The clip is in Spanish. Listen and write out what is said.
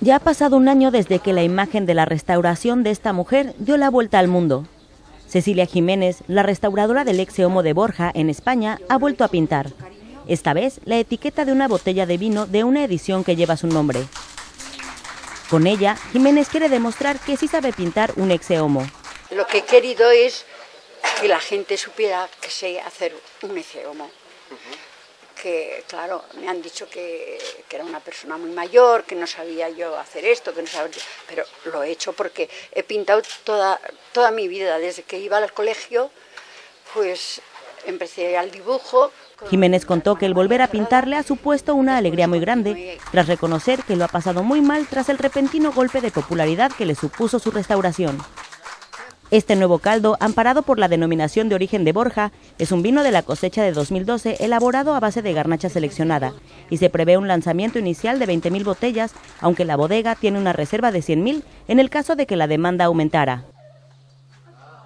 Ya ha pasado un año desde que la imagen de la restauración de esta mujer dio la vuelta al mundo. Cecilia Jiménez, la restauradora del ex Homo de Borja en España, ha vuelto a pintar. Esta vez la etiqueta de una botella de vino de una edición que lleva su nombre. Con ella, Jiménez quiere demostrar que sí sabe pintar un ex Homo. Lo que he querido es que la gente supiera que sé hacer un ex Homo que, claro, me han dicho que, era una persona muy mayor, que no sabía yo hacer esto, que no sabía, pero lo he hecho porque he pintado toda, toda mi vida, desde que iba al colegio, pues empecé al dibujo. Jiménez contó que el volver a pintar le ha supuesto una alegría muy grande, tras reconocer que lo ha pasado muy mal tras el repentino golpe de popularidad que le supuso su restauración. Este nuevo caldo, amparado por la denominación de origen de Borja, es un vino de la cosecha de 2012 elaborado a base de garnacha seleccionada y se prevé un lanzamiento inicial de 20.000 botellas, aunque la bodega tiene una reserva de 100.000 en el caso de que la demanda aumentara.